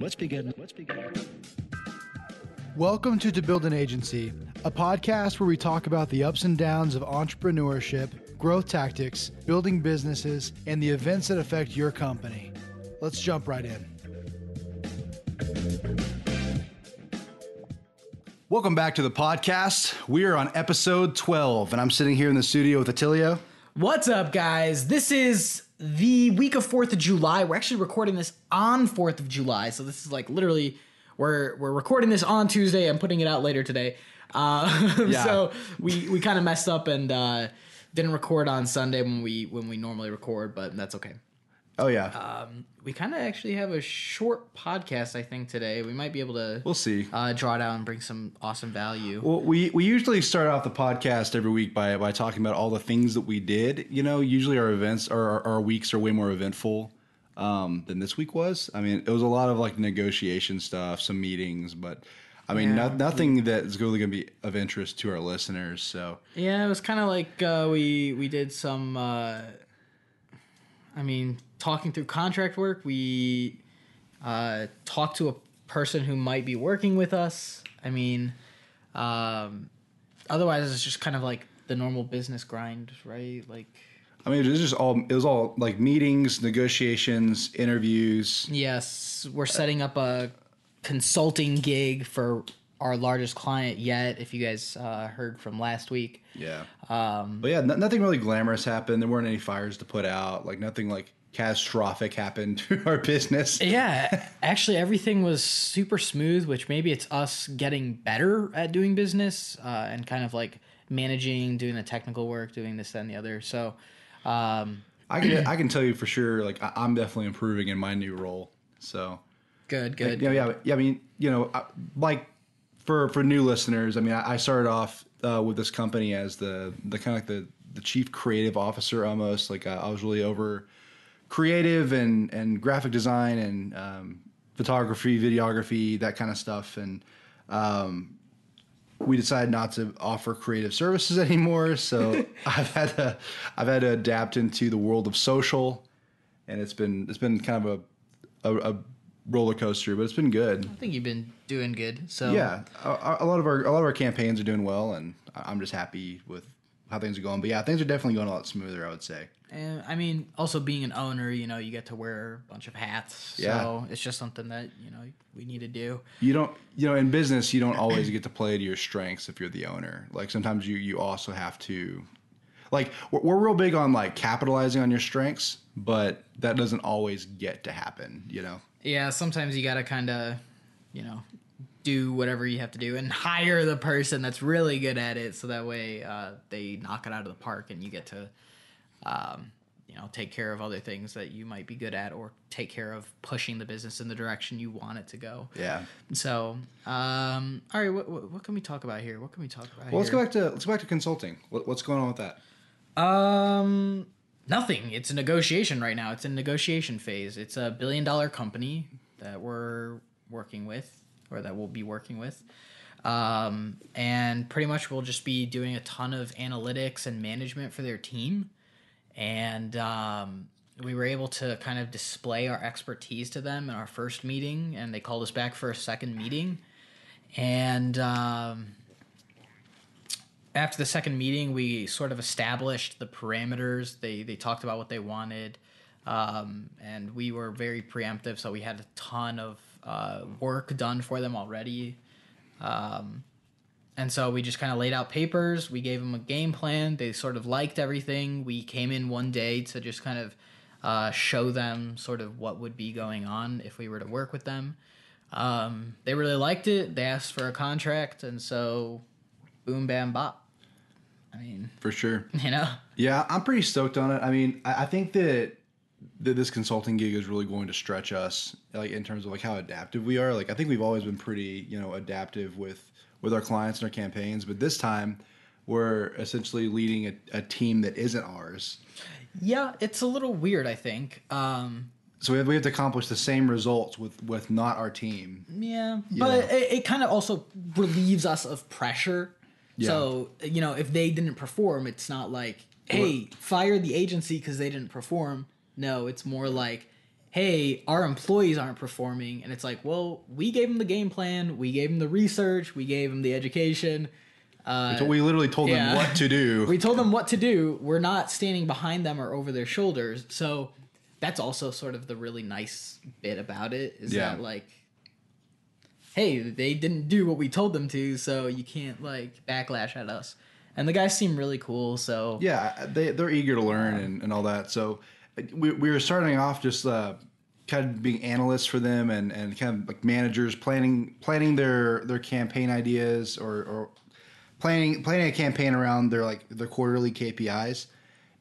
Let's begin. Let's begin. Welcome to To Build an Agency, a podcast where we talk about the ups and downs of entrepreneurship, growth tactics, building businesses, and the events that affect your company. Let's jump right in. Welcome back to the podcast. We are on episode 12, and I'm sitting here in the studio with Attilio. What's up, guys? This is the week of Fourth of July. We're actually recording this on Fourth of July, so this is like literally we're we're recording this on Tuesday. I'm putting it out later today. Uh, Yeah. so we we kind of messed up and uh, didn't record on Sunday when we when we normally record, but that's okay. Oh, yeah. We kind of actually have a short podcast, I think, today. We might be able to we'll see. uh, draw it out and bring some awesome value. Well, we, we usually start off the podcast every week by, by talking about all the things that we did. You know, usually our events or our, our weeks are way more eventful um, than this week was. I mean, it was a lot of like negotiation stuff, some meetings, but I mean, Yeah. no, nothing that's really going to be of interest to our listeners. So, Yeah, it was kind of like uh, we we did some. Uh, I mean, talking through contract work, we uh, talked to a person who might be working with us. I mean, um, otherwise it's just kind of like the normal business grind, right? Like, I mean, it was just all, it was all like meetings, negotiations, interviews. yes, we're setting up a consulting gig for our largest client yet. If you guys uh, heard from last week, Yeah. um, But yeah, no, nothing really glamorous happened. There weren't any fires to put out. Like nothing like catastrophic happened to our business. Yeah, actually, everything was super smooth, which maybe it's us getting better at doing business uh, and kind of like managing, doing the technical work, doing this, that, and the other. So, um, I can I can tell you for sure. Like I, I'm definitely improving in my new role. So good, good. yeah, yeah, yeah. I mean, you know, I, like for for new listeners, I mean, I, I started off uh, with this company as the the kind of like the the chief creative officer almost. Like I, I was really over creative and and graphic design and um, photography, videography, that kind of stuff, and um, we decided not to offer creative services anymore. So I've had to I've had to adapt into the world of social, and it's been it's been kind of a a, a roller coaster, but it's been good. I think you've been doing good. So Yeah, a, a lot of our a lot of our campaigns are doing well, and I'm just happy with how things are going. But yeah, things are definitely going a lot smoother. I would say. And I mean, also being an owner, you know, you get to wear a bunch of hats. Yeah. So it's just something that you know we need to do. You don't, you know, in business, you don't always get to play to your strengths if you're the owner. Like sometimes you you also have to, like we're, we're real big on like capitalizing on your strengths, but that doesn't always get to happen. You know. Yeah, sometimes you gotta kind of, you know, do whatever you have to do and hire the person that's really good at it, so that way uh, they knock it out of the park and you get to, um, you know, take care of other things that you might be good at or take care of pushing the business in the direction you want it to go. Yeah. So, um, all right, what, what, what can we talk about here? What can we talk about? Well, let's here? go back to let's go back to consulting. What, what's going on with that? Um, nothing. It's a negotiation right now. It's in negotiation phase. It's a billion dollar company that we're working with, or that we'll be working with. Um, and pretty much we'll just be doing a ton of analytics and management for their team. And um, we were able to kind of display our expertise to them in our first meeting, and they called us back for a second meeting. And um, after the second meeting, we sort of established the parameters. They they talked about what they wanted, um, and we were very preemptive. So we had a ton of uh, work done for them already, um, and so we just kind of laid out papers. We gave them a game plan. They sort of liked everything. We came in one day to just kind of uh, show them sort of what would be going on if we were to work with them. Um, they really liked it. They asked for a contract, and so boom, bam, bop. I mean, For sure. you know, Yeah, I'm pretty stoked on it. I mean, I, I think that that this consulting gig is really going to stretch us, like in terms of like how adaptive we are. Like, I think we've always been pretty, you know, adaptive with with our clients and our campaigns, but this time we're essentially leading a, a team that isn't ours. yeah, it's a little weird. I think. Um, So we have, we have to accomplish the same results with with not our team. Yeah, but it, it kind of also relieves us of pressure. Yeah. So you know, if they didn't perform, it's not like, hey, fire the agency because they didn't perform. No, it's more like, hey, our employees aren't performing, and it's like, well, we gave them the game plan, we gave them the research, we gave them the education. Uh, we literally told yeah. them what to do. we told them what to do. We're not standing behind them or over their shoulders. So that's also sort of the really nice bit about it is Yeah. that like, hey, they didn't do what we told them to, so you can't like backlash at us. And the guys seem really cool. So yeah, they they're eager to learn and, and all that. So we, we were starting off just uh, kind of being analysts for them and, and kind of like managers planning planning their their campaign ideas or, or planning planning a campaign around their like their quarterly KPIs.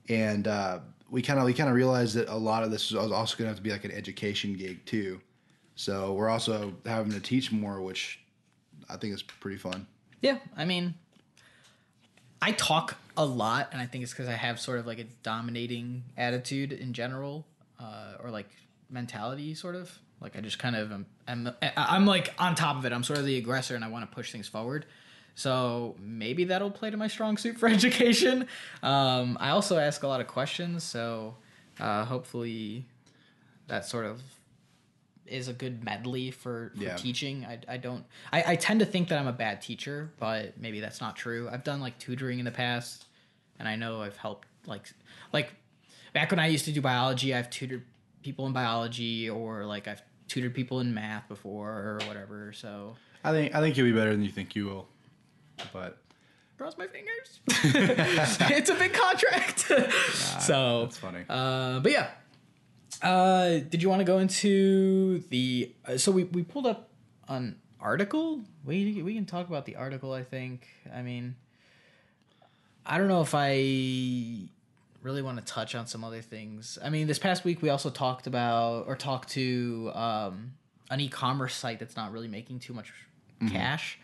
And uh, we kind of we kind of realized that a lot of this was also going to have to be like an education gig too. So we're also having to teach more, which I think is pretty fun. Yeah, I mean, I talk a lot, and I think it's because I have sort of like a dominating attitude in general, uh, or like mentality, sort of. Like I just kind of am, am I'm like on top of it. I'm sort of the aggressor, and I want to push things forward. So maybe that'll play to my strong suit for education. Um, I also ask a lot of questions, so uh, hopefully that sort of is a good medley for, for Yeah. teaching. I, I don't. I, I tend to think that I'm a bad teacher, but maybe that's not true. I've done like tutoring in the past, and I know I've helped like like back when I used to do biology. I've tutored people in biology, or like I've tutored people in math before, or whatever. So I think I think you'll be better than you think you will. But cross my fingers. it's a big contract. so that's funny. Uh, but yeah. Uh, did you want to go into the? Uh, so we we pulled up an article. We we can talk about the article. I think. I mean, I don't know if I really want to touch on some other things. I mean, this past week we also talked about or talked to um, an e-commerce site that's not really making too much cash.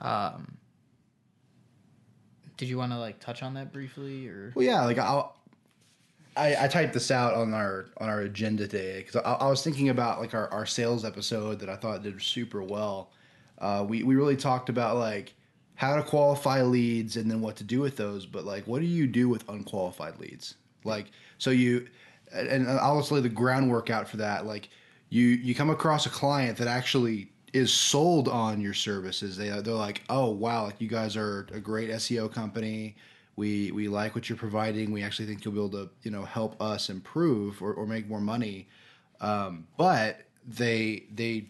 Um, did you want to like touch on that briefly or? Well, yeah, like I'll, I I typed this out on our on our agenda today because I, I was thinking about like our, our sales episode that I thought did super well. Uh, we we really talked about like how to qualify leads and then what to do with those, but like what do you do with unqualified leads? Like so you, and I'll just lay the groundwork out for that. Like you you come across a client that actually is sold on your services. They they're like, oh wow, like you guys are a great SEO company. We we like what you're providing. We actually think you'll be able to you know help us improve or, or make more money. Um, but they they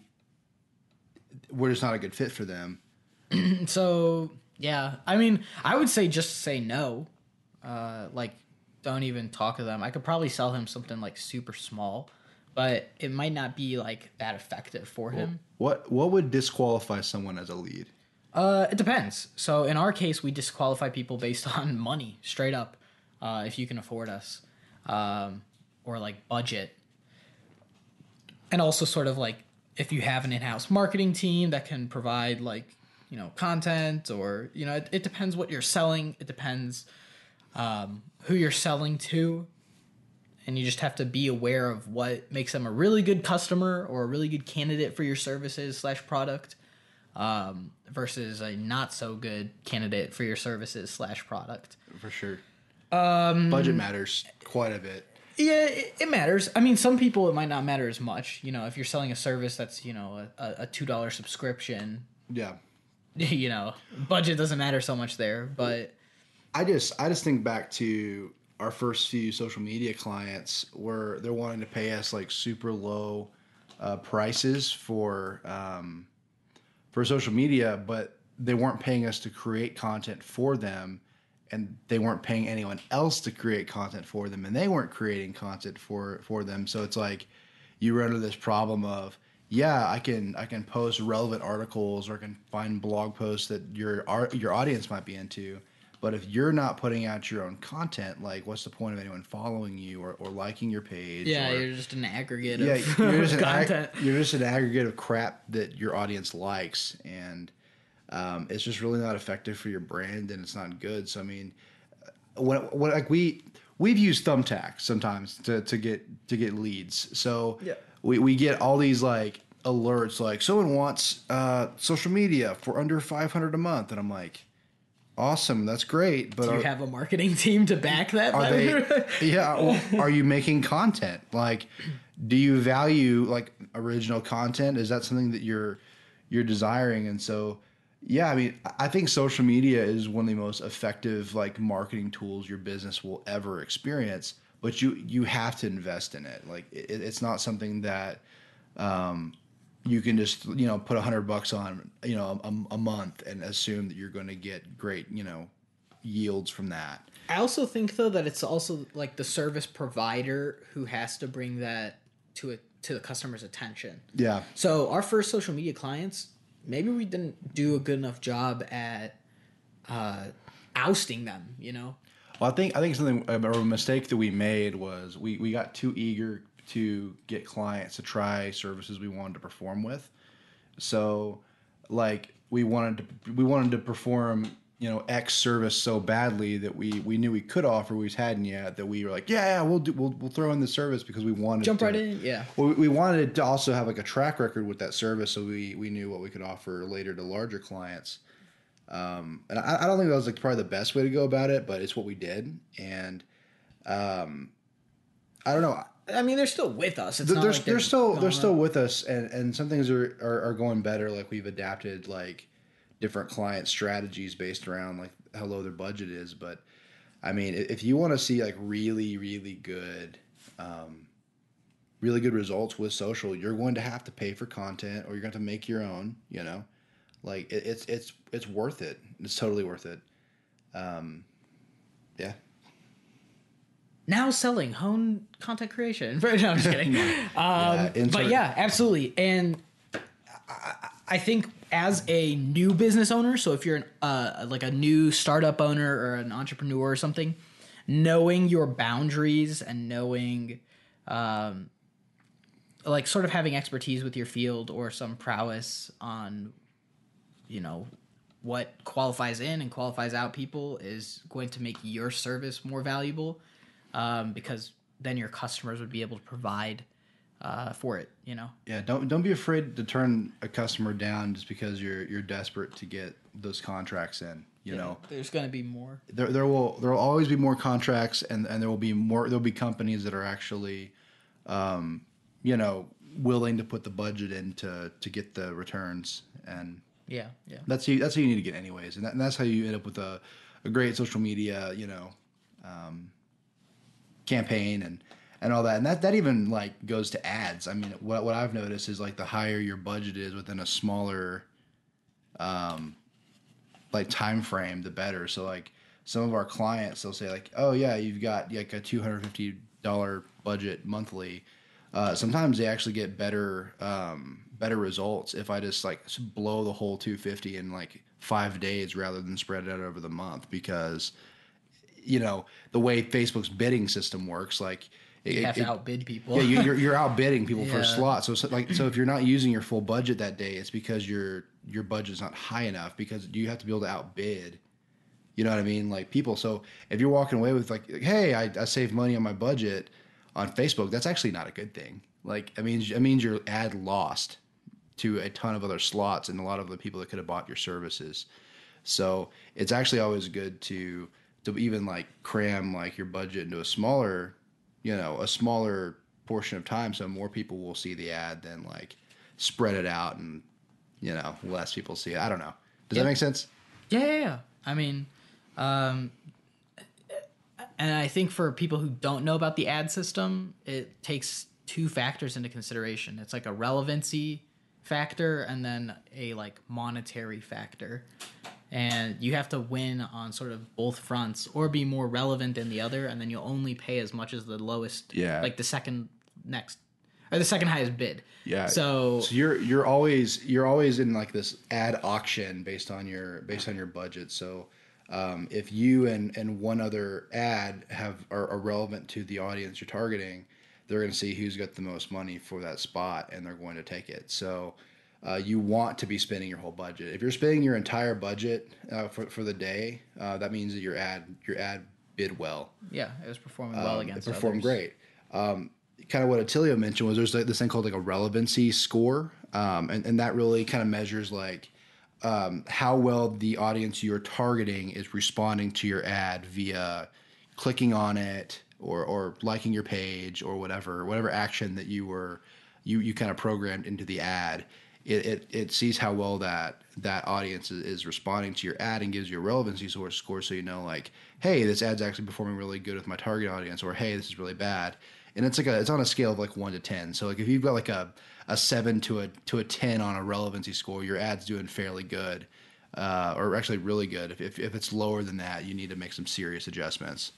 we're just not a good fit for them. So yeah, I mean, I would say just say no. Uh, like, don't even talk to them. I could probably sell him something like super small, but it might not be like that effective for him. What what would disqualify someone as a lead? Uh, it depends. So in our case, we disqualify people based on money, straight up. Uh, if you can afford us, um, or like budget, and also sort of like if you have an in-house marketing team that can provide like you know content or you know it, it depends what you're selling. It depends um, who you're selling to, and you just have to be aware of what makes them a really good customer or a really good candidate for your services slash product um, versus a not so good candidate for your services slash product. For sure. Um, Budget matters quite a bit. Yeah, it, it matters. I mean, some people it might not matter as much. You know, if you're selling a service that's you know a, a two dollar subscription, Yeah. you know, budget doesn't matter so much there. But I just I just think back to our first few social media clients where they're wanting to pay us like super low uh, prices for um, for social media, but they weren't paying us to create content for them, and they weren't paying anyone else to create content for them, and they weren't creating content for for them. So it's like you run into this problem of yeah, I can I can post relevant articles or I can find blog posts that your your audience might be into. But if you're not putting out your own content, like what's the point of anyone following you or, or liking your page? yeah, or, you're just an aggregate yeah, of you're just, an ag- you're just an aggregate of crap that your audience likes, and um, it's just really not effective for your brand, and it's not good. So I mean, when, when like we we've used Thumbtack sometimes to, to get to get leads. So Yeah. we we get all these like alerts like someone wants uh, social media for under five hundred a month, and I'm like, awesome, that's great, but Do you are- have a marketing team to back that? are they? yeah. Well, are you making content? Like, do you value like original content? Is that something that you're you're desiring? And so, yeah, I mean, I think social media is one of the most effective like marketing tools your business will ever experience. But you you have to invest in it. Like it, it's not something that um, you can just you know put a hundred bucks on you know a, a month and assume that you're going to get great you know yields from that. I also think though that it's also like the service provider who has to bring that to it to the customer's attention. Yeah. So our first social media clients, maybe we didn't do a good enough job at uh, ousting them. You know. Well, I think I think something a mistake that we made was we we got too eager to get clients to try services we wanted to perform with. So, like we wanted to we wanted to perform you know X service so badly that we we knew we could offer we just hadn't yet that we were like yeah, yeah we'll do we'll, we'll throw in the service because we wanted to Jump to, right in, yeah. Well, we, we wanted to also have like a track record with that service so we we knew what we could offer later to larger clients. Um, and I, I don't think that was like probably the best way to go about it, but it's what we did. And um, I don't know. I mean, they're still with us. It's They're, not they're, they're still gone. they're still with us, and, and some things are, are, are going better. Like we've adapted like different client strategies based around like how low their budget is. But I mean, if you want to see like really really good, um, really good results with social, you're going to have to pay for content, or you're going to have to make your own. You know, like it, it's it's it's worth it. It's totally worth it. Um, yeah. Now selling hone content creation. no, I'm just kidding. um, but insert- yeah, absolutely. And I, I think as a new business owner, so if you're an, uh, like a new startup owner or an entrepreneur or something, knowing your boundaries and knowing, um, like sort of having expertise with your field or some prowess on, you know, what qualifies in and qualifies out people is going to make your service more valuable um, because then your customers would be able to provide uh, for it. You know. Yeah, don't don't be afraid to turn a customer down just because you're you're desperate to get those contracts in. You know, there's going to be more. there there will there will always be more contracts, and and there will be more there'll be companies that are actually, um, you know, willing to put the budget in to to get the returns, and Yeah, yeah. that's you that's how you need to get anyways, and, that, and that's how you end up with a a great social media, you know, um, campaign and and all that. And that that even like goes to ads. I mean what, what i've noticed is like the higher your budget is within a smaller um like time frame the better. So like some of our clients they'll say like oh yeah you've got like a $250 budget monthly. Uh, sometimes they actually get better um, better results if i just like blow the whole 250 in like five days rather than spread it out over the month because you know the way facebook's bidding system works like it, You have it- to outbid people. yeah, you, you're you're outbidding people for a Yeah. slot. So, so like so if you're not using your full budget that day, it's because your your budget's not high enough because you have to be able to outbid. You know what I mean? Like people. So if you're walking away with like, hey, I, I saved money on my budget on Facebook, that's actually not a good thing. Like it means it means your ad lost to a ton of other slots and a lot of the people that could have bought your services. So it's actually always good to to even like cram like your budget into a smaller, you know, a smaller portion of time so more people will see the ad than like spread it out and you know, less people see it. I don't know. Does that make sense? Yeah, yeah, yeah. I mean, um, and I think for people who don't know about the ad system, it takes two factors into consideration. It's like a relevancy factor and then a like monetary factor. And you have to win on sort of both fronts or be more relevant than the other, and then you'll only pay as much as the lowest, Yeah. like the second next or the second highest bid. Yeah. So So you're you're always you're always in like this ad auction based on your based on your budget. So um, if you and and one other ad have are, are relevant to the audience you're targeting, they're going to see who's got the most money for that spot, and they're going to take it. So uh, you want to be spending your whole budget. If you're spending your entire budget uh, for for the day, uh, that means that your ad your ad bid well yeah, it was performing well um, against it performed others. great. Um, kind of what Attilio mentioned was there's like this thing called like a relevancy score, um, and and that really kind of measures like um, how well the audience you're targeting is responding to your ad via clicking on it, or or liking your page or whatever whatever action that you were you you kind of programmed into the ad it, it, it sees how well that that audience is, is responding to your ad and gives you a relevancy score, score so you know like hey this ad's actually performing really good with my target audience or hey this is really bad and it's like a it's on a scale of like one to ten so like if you've got like a a seven to a to a ten on a relevancy score your ad's doing fairly good uh, or actually really good if, if, if it's lower than that you need to make some serious adjustments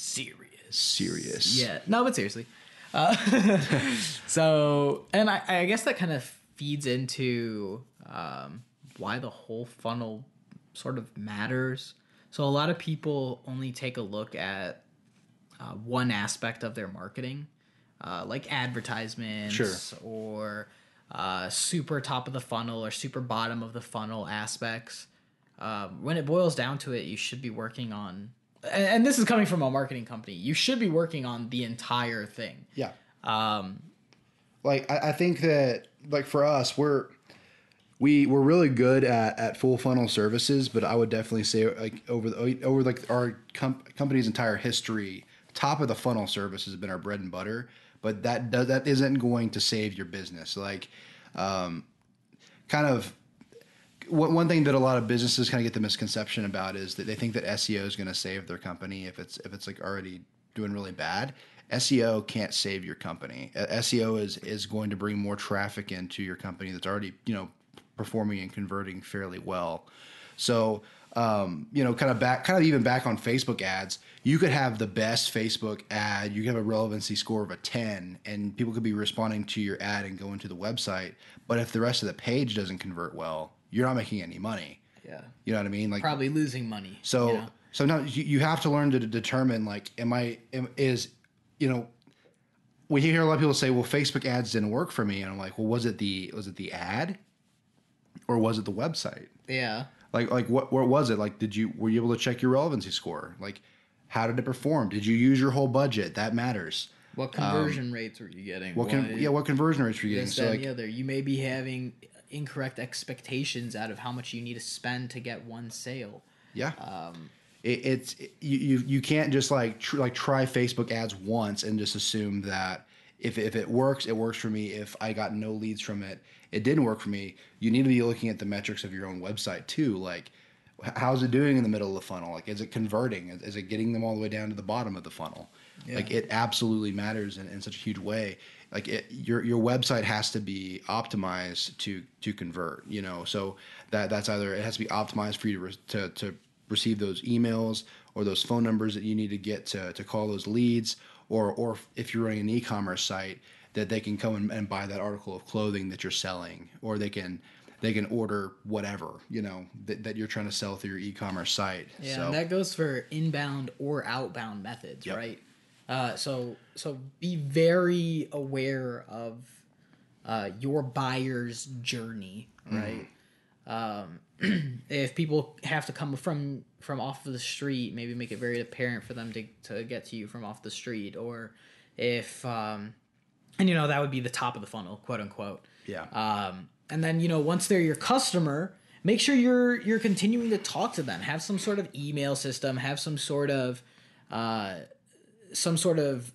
Serious. serious Yeah. No, but seriously. Uh, so, and I, I guess that kind of feeds into um, why the whole funnel sort of matters. So, a lot of people only take a look at uh, one aspect of their marketing, uh, like advertisements Sure. or uh, super top of the funnel or super bottom of the funnel aspects. Um, when it boils down to it, you should be working on, and, and this is coming from a marketing company, you should be working on the entire thing. yeah Um, like I, I think that like for us we're we we're really good at, at full funnel services but i would definitely say like over the over like our com- company's entire history top of the funnel service has been our bread and butter but that does that isn't going to save your business like um, kind of one, one thing that a lot of businesses kind of get the misconception about is that they think that SEO is going to save their company if it's if it's like already doing really bad. SEO can't save your company. Uh, SEO is is going to bring more traffic into your company that's already you know performing and converting fairly well. So um, you know, kind of back, kind of even back on Facebook ads, you could have the best Facebook ad. You could have a relevancy score of a ten, and people could be responding to your ad and going to the website. But if the rest of the page doesn't convert well, you're not making any money. yeah. You know what I mean? Like Probably losing money. so you know? so now you, you have to learn to determine like am I am, is you know we hear a lot of people say well Facebook ads didn't work for me and I'm like well was it the was it the ad or was it the website Yeah. like like what what was it like did you were you able to check your relevancy score like how did it perform did you use your whole budget that matters What conversion rates were you getting? Um, what can yeah what conversion rates were you getting so like the other. You may be having incorrect expectations out of how much you need to spend to get one sale. Yeah. Um, it, it's you, you you can't just like tr- like try Facebook ads once and just assume that if if it works, it works for me. If I got no leads from it, it didn't work for me. You need to be looking at the metrics of your own website too. Like, how's it doing in the middle of the funnel? Like, is it converting? Is, is it getting them all the way down to the bottom of the funnel? Like, it absolutely matters in, in such a huge way. Like, it, your your website has to be optimized to to convert. You know, so that that's either it has to be optimized for you to to, to receive those emails or those phone numbers that you need to get to, to call those leads or or if you're running an e-commerce site that they can come and, and buy that article of clothing that you're selling or they can they can order whatever you know that, that you're trying to sell through your e-commerce site Yeah, so and that goes for inbound or outbound methods, Yep. right? Uh, so so be very aware of uh, your buyer's journey, right? Um, if people have to come from from off of the street, maybe make it very apparent for them to to get to you from off the street, or if um, and you know that would be the top of the funnel, quote unquote. yeah Um, and then you know once they're your customer, make sure you're you're continuing to talk to them. Have some sort of email system. Have some sort of uh, some sort of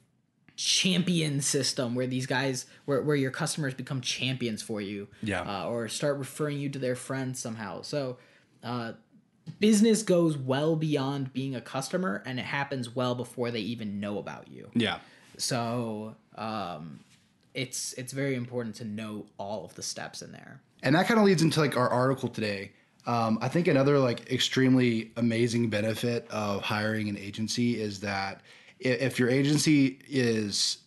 champion system where these guys where, where your customers become champions for you Yeah. uh, or start referring you to their friends somehow so uh, business goes well beyond being a customer and it happens well before they even know about you yeah so um, it's it's very important to know all of the steps in there. and that kind of leads into like our article today um, i think another like extremely amazing benefit of hiring an agency is that if your agency is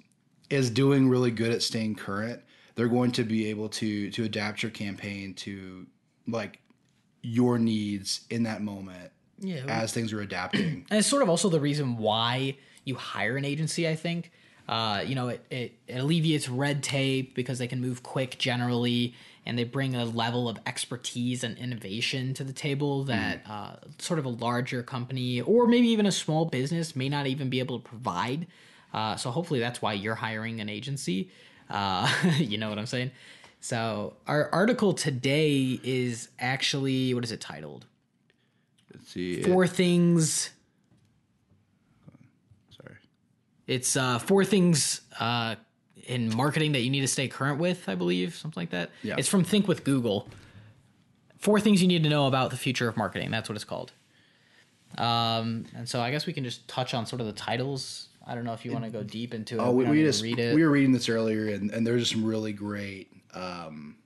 is doing really good at staying current they're going to be able to to adapt your campaign to like your needs in that moment Yeah, as things are adapting and it's sort of also the reason why you hire an agency. I think. Uh, you know, it, it, it alleviates red tape because they can move quick generally, and they bring a level of expertise and innovation to the table that uh, sort of a larger company or maybe even a small business may not even be able to provide. Uh, so hopefully that's why you're hiring an agency. Uh, you know what I'm saying? So our article today is actually what is it titled? let's see Four things. sorry It's uh, four things uh, in marketing that you need to stay current with, I believe, something like that. Yeah. It's from Think with Google. Four things you need to know about the future of marketing. That's what it's called. Um, and so I guess we can just touch on sort of the titles. I don't know if you want to go deep into it. Oh, we, we just read it. we were reading this earlier, and, and there's some really great, um,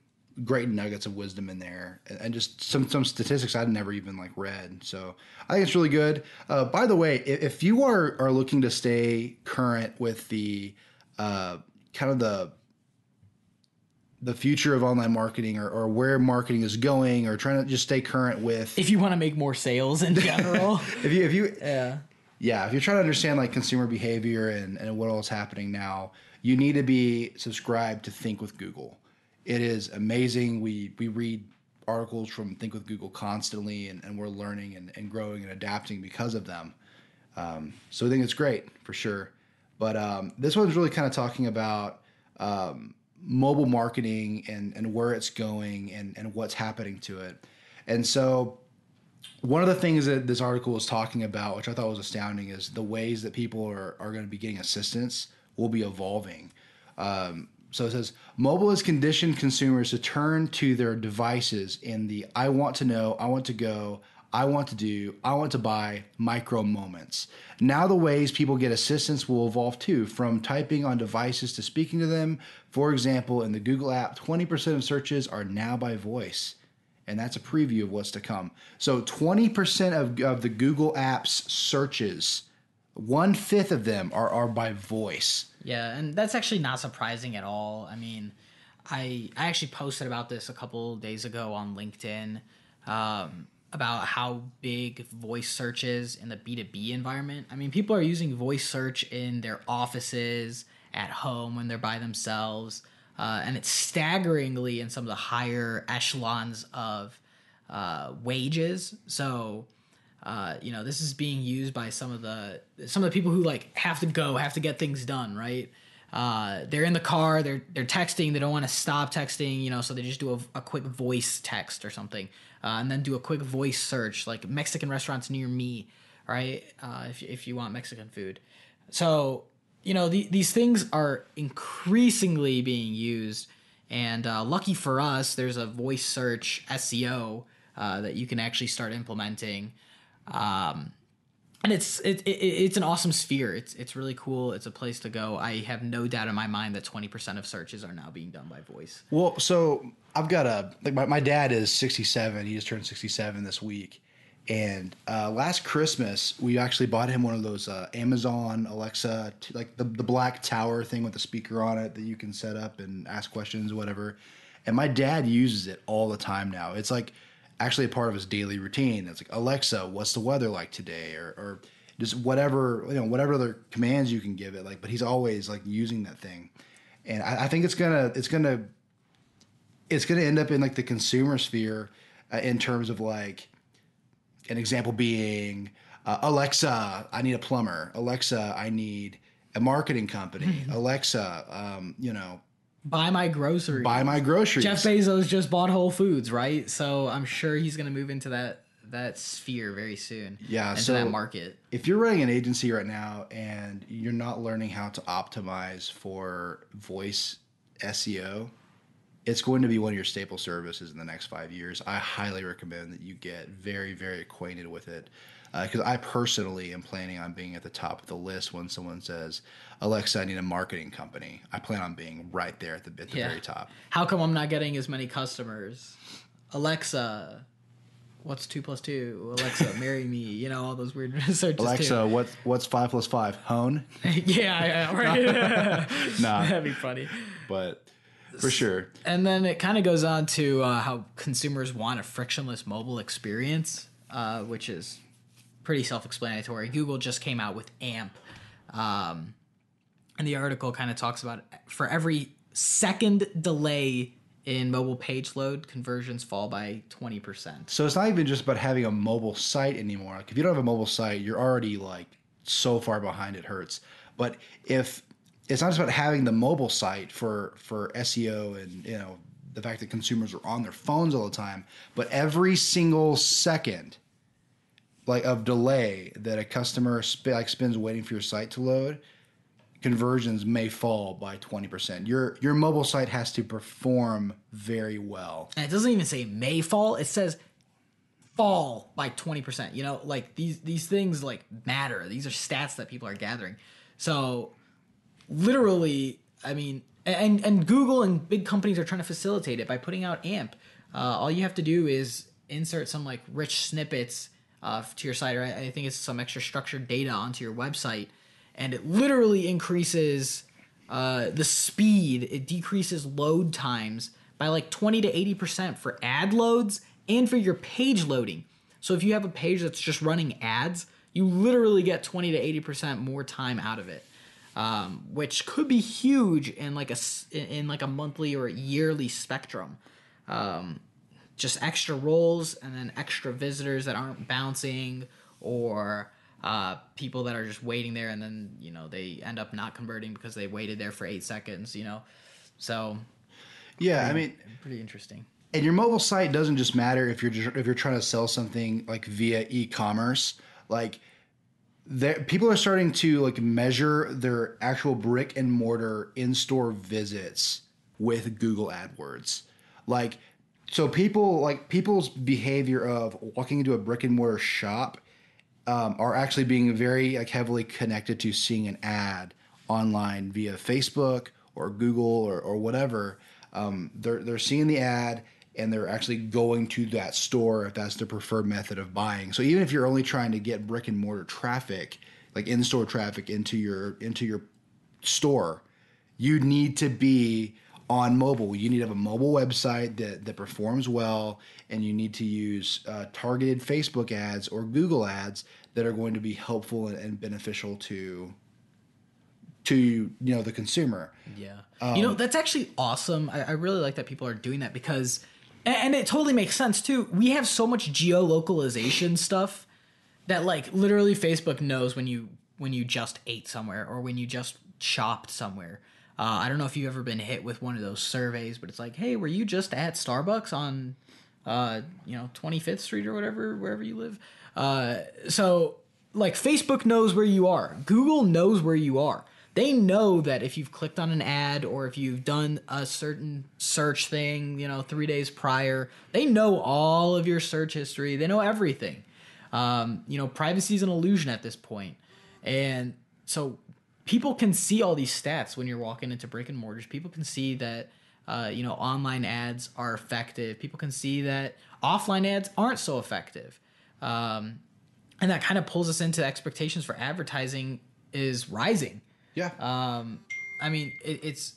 great nuggets of wisdom in there, and, and just some some statistics I'd never even like read. So I think it's really good. Uh, by the way, if, if you are are looking to stay current with the uh, kind of the the future of online marketing or, or where marketing is going or trying to just stay current with if you want to make more sales in general. if you if you yeah. yeah, if you're trying to understand like consumer behavior and, and what all is happening now, you need to be subscribed to Think with Google. It is amazing. We we read articles from Think with Google constantly and, and we're learning and, and growing and adapting because of them. Um, so I think it's great for sure. But um, this one's really kind of talking about um, mobile marketing and, and where it's going and, and what's happening to it. And so one of the things that this article was talking about, which I thought was astounding, is the ways that people are, are going to be getting assistance will be evolving. Um, so it says mobile has conditioned consumers to turn to their devices in the I want to know, I want to go, I want to do, I want to buy micro moments. Now, the ways people get assistance will evolve too, from typing on devices to speaking to them. For example, in the Google app, 20% of searches are now by voice and that's a preview of what's to come. So 20% of, of the Google Apps searches, one fifth of them are, are by voice. Yeah, and that's actually not surprising at all. I mean, I I actually posted about this a couple days ago on LinkedIn um, about how big voice search is in the B two B environment. I mean, people are using voice search in their offices, at home when they're by themselves, uh, and it's staggeringly in some of the higher echelons of uh, wages. So uh, you know, this is being used by some of the some of the people who like have to go, have to get things done, right? Uh, they're in the car, they're they're texting, they don't want to stop texting, you know, so they just do a, a quick voice text or something, uh, and then do a quick voice search, like Mexican restaurants near me, right? Uh, if if you want Mexican food, so you know the, these things are increasingly being used, and uh, lucky for us, there's a voice search SEO uh, that you can actually start implementing um, and it's it, it, it's an awesome sphere. It's it's really cool. It's a place to go. I have no doubt in my mind that twenty percent of searches are now being done by voice. Well, so I've got a like my, my dad is 67. He just turned 67 this week. And uh, last Christmas, we actually bought him one of those uh, Amazon Alexa, t- like the, the black tower thing with the speaker on it that you can set up and ask questions, whatever. And my dad uses it all the time now. It's like actually a part of his daily routine. It's like Alexa, what's the weather like today, or, or just whatever you know, whatever other commands you can give it. Like, but he's always like using that thing, and I, I think it's gonna it's gonna it's gonna end up in like the consumer sphere uh, in terms of like an example being uh, Alexa, I need a plumber. Alexa, I need a marketing company. Alexa, um, you know, Buy my groceries. buy my groceries. Jeff Bezos just bought Whole Foods, right? So I'm sure he's going to move into that that sphere very soon. Yeah, into so- that market. if you're running an agency right now and you're not learning how to optimize for voice SEO, it's going to be one of your staple services in the next five years. I highly recommend that you get very, very acquainted with it. Because I personally am planning on being at the top of the list when someone says, Alexa, I need a marketing company. I plan on being right there at the, at the Yeah. very top. How come I'm not getting as many customers? Alexa, what's two plus two? Alexa, marry me. You know all those weird searches. Alexa, what, what's five plus five? Hone? yeah, yeah, right. Nah, That'd be funny. but for sure. And then it kind of goes on to uh, how consumers want a frictionless mobile experience, uh, which is pretty self-explanatory. Google just came out with AMP, um, and the article kind of talks about for every second delay in mobile page load, conversions fall by twenty percent. So it's not even just about having a mobile site anymore. Like if you don't have a mobile site, you're already like so far behind it hurts. But if it's not just about having the mobile site for for SEO and you know the fact that consumers are on their phones all the time, but every single second like of delay that a customer sp- like spends waiting for your site to load conversions may fall by 20%. Your your mobile site has to perform very well. And it doesn't even say may fall. It says fall by 20%. You know, like these these things like matter. These are stats that people are gathering. So literally, I mean, and and Google and big companies are trying to facilitate it by putting out AMP. Uh, all you have to do is insert some like rich snippets uh, to your site, or I, think it's some extra structured data onto your website, and it literally increases uh, the speed. It decreases load times by like twenty to eighty percent for ad loads and for your page loading. So if you have a page that's just running ads, you literally get 20 to 80% more time out of it. Um, which could be huge in like a in like a monthly or yearly spectrum. Um, just extra roles and then extra visitors that aren't bouncing or uh, people that are just waiting there and then you know they end up not converting because they waited there for eight seconds. You know, so Yeah, I mean, pretty interesting. and your mobile site doesn't just matter if you're just, if you're trying to sell something like via e-commerce like there people are starting to like measure their actual brick and mortar in-store visits with Google AdWords like so people like people's behavior of walking into a brick and mortar shop um, are actually being very like heavily connected to seeing an ad online via Facebook or Google or, or whatever. Um, they're they're seeing the ad and they're actually going to that store if that's their preferred method of buying. So even if you're only trying to get brick and mortar traffic, like in-store traffic into your into your store, you need to be on mobile. You need to have a mobile website that, that performs well, and you need to use uh, targeted Facebook ads or Google ads that are going to be helpful and, and beneficial to to you know the consumer. Yeah. you know, that's actually awesome. I, I really like that people are doing that because, and, and it totally makes sense too. We have so much geolocalization stuff that like literally Facebook knows when you when you just ate somewhere or when you just shopped somewhere. Uh, I don't know if you've ever been hit with one of those surveys, but it's like, hey, were you just at Starbucks on, uh, you know, 25th Street or whatever, wherever you live? Uh, so, like, Facebook knows where you are. Google knows where you are. They know that if you've clicked on an ad or if you've done a certain search thing, you know, three days prior, they know all of your search history. They know everything. Um, you know, privacy is an illusion at this point. And so people can see all these stats when you're walking into brick and mortars. People can see that uh, you know online ads are effective. People can see that offline ads aren't so effective, um, and that kind of pulls us into expectations for advertising is rising. Yeah. Um, I mean, it, it's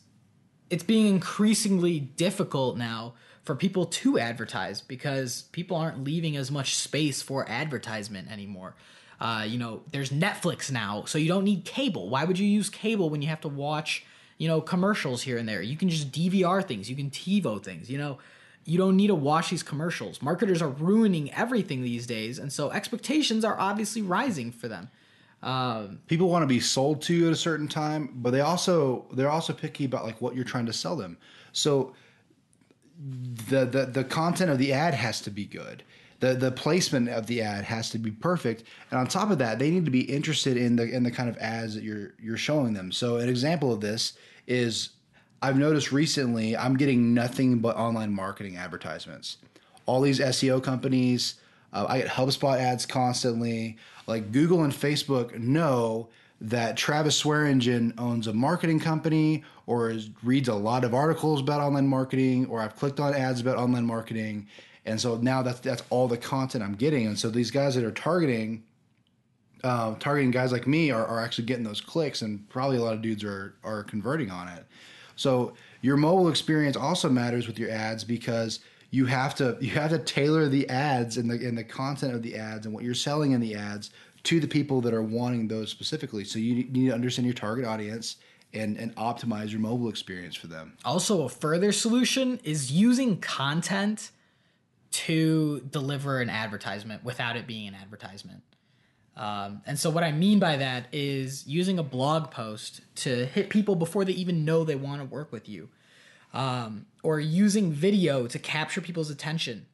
it's being increasingly difficult now for people to advertise because people aren't leaving as much space for advertisement anymore. Uh, you know, there's Netflix now, so you don't need cable. Why would you use cable when you have to watch, you know, commercials here and there? You can just DVR things, you can TiVo things, you know. You don't need to watch these commercials. Marketers are ruining everything these days, and so expectations are obviously rising for them. Um, people want to be sold to at a certain time, but they also they're also picky about like what you're trying to sell them. So the the the content of the ad has to be good. The the placement of the ad has to be perfect. And on top of that, they need to be interested in the in the kind of ads that you're you're showing them. So an example of this is I've noticed recently I'm getting nothing but online marketing advertisements. All these SEO companies, uh, I get HubSpot ads constantly. Like Google and Facebook know that Travis Swearingen owns a marketing company or is, reads a lot of articles about online marketing, or I've clicked on ads about online marketing, and so now that's that's all the content I'm getting. And so these guys that are targeting uh, targeting guys like me are, are actually getting those clicks, and probably a lot of dudes are are converting on it. So your mobile experience also matters with your ads because you have to you have to tailor the ads and the and the content of the ads and what you're selling in the ads to the people that are wanting those specifically. So you, you need to understand your target audience and and optimize your mobile experience for them. Also, a further solution is using content to deliver an advertisement without it being an advertisement. Um, and so, what I mean by that is using a blog post to hit people before they even know they want to work with you, um, or using video to capture people's attention.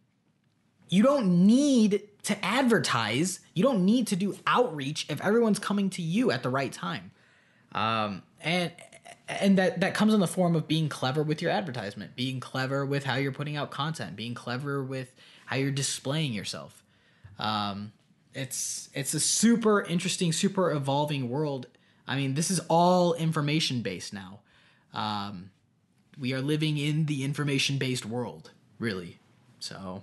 You don't need to advertise, you don't need to do outreach if everyone's coming to you at the right time. Um, and and that that comes in the form of being clever with your advertisement, being clever with how you're putting out content, being clever with how you're displaying yourself. Um, it's it's a super interesting, super evolving world. I mean, this is all information based now. Um, we are living in the information based world, really. So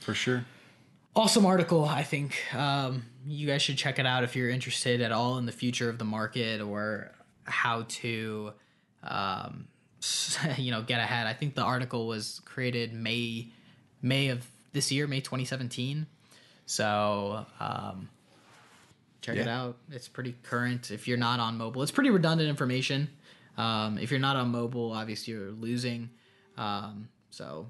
For sure. awesome article i think um, you guys should check it out if you're interested at all in the future of the market or how to um, you know get ahead. I think the article was created may may of this year may 2017 so um, check it out. It's pretty current. If you're not on mobile it's pretty redundant information. Um, if you're not on mobile obviously you're losing. Um, so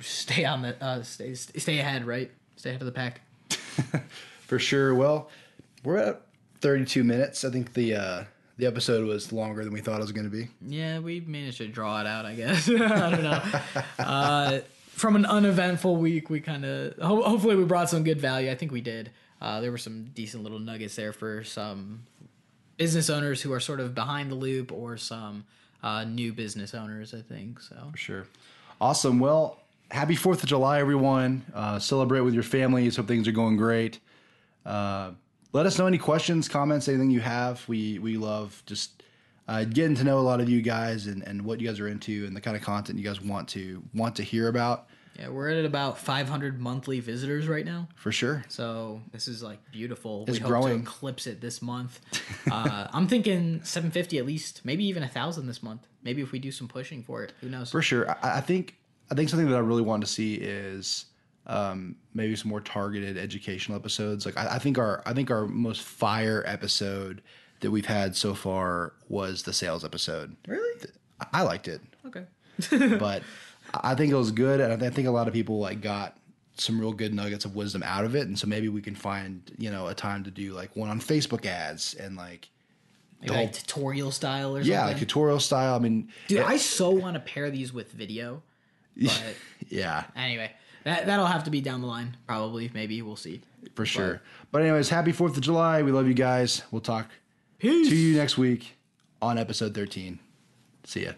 stay on the uh, stay stay ahead right? Stay ahead of the pack. For sure. Well, we're at 32 minutes. I think the uh, the episode was longer than we thought it was going to be. Yeah, we managed to draw it out, I guess. I don't know. Uh, from an uneventful week, we kind of ho- hopefully we brought some good value. I think we did. Uh, there were some decent little nuggets there for some business owners who are sort of behind the loop or some uh, new business owners. I think so. For sure. Awesome. Well, happy 4th of July, everyone. Uh, celebrate with your families. Hope things are going great. Let us know any questions, comments, anything you have. We we love just uh, getting to know a lot of you guys and, and what you guys are into and the kind of content you guys want to want to hear about. Yeah, we're at about 500 monthly visitors right now. For sure. So this is like beautiful. It's we hope growing. to eclipse it this month. Uh, I'm thinking 750 at least, maybe even a thousand this month. Maybe if we do some pushing for it, who knows? For sure. I, I think I think something that I really want to see is um, maybe some more targeted educational episodes. Like I, I think our I think our most fire episode that we've had so far was the sales episode. Really? I, I liked it, Okay. but I think it was good, and I think a lot of people like got some real good nuggets of wisdom out of it. And so maybe we can find you know a time to do like one on Facebook ads and like Maybe like tutorial style or something. yeah, like tutorial style. I mean, Dude, yeah, I so want to pair these with video. But yeah. anyway, that that'll have to be down the line. Probably, maybe we'll see. for sure. But anyways, happy Fourth of July. We love you guys. We'll talk Peace. to you next week on episode thirteen. See ya.